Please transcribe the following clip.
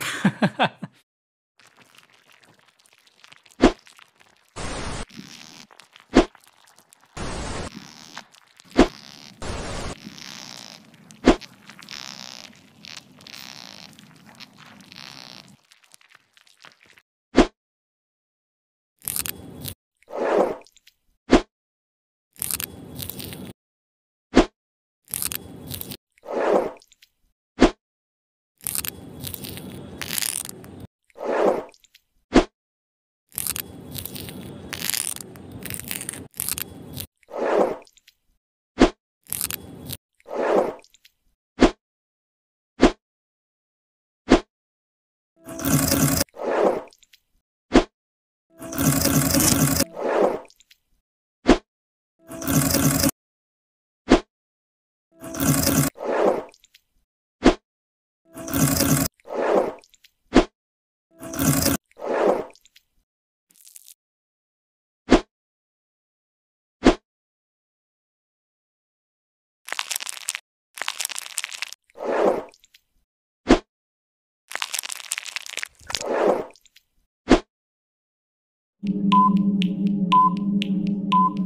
ハハハハ! Thank you.